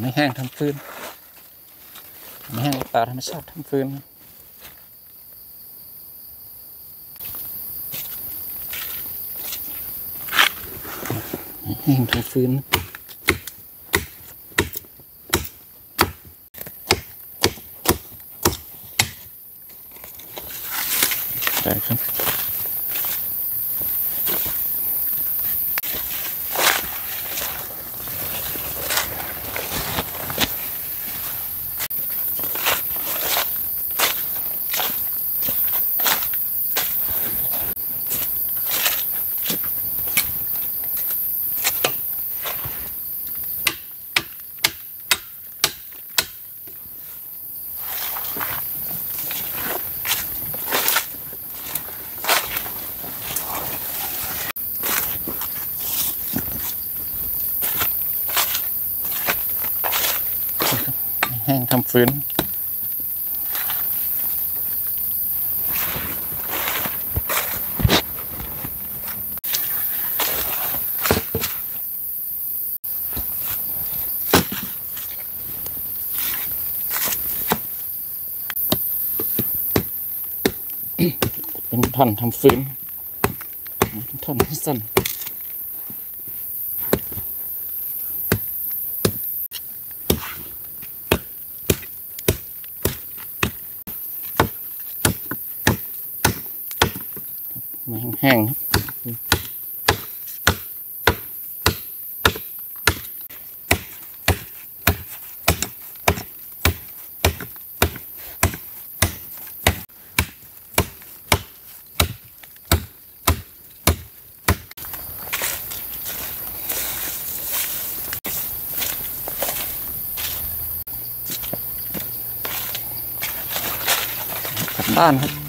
ไม่แห้งทำฟืนไม่แห้งป่าธรรมชาติทำฟืนแห้งทำฟืนได้ครับ แห้งทำฟืนเป็นท่อนทำฟืนเป็นท่อนสั้น มาแห้งๆครับกลับบ้านครับ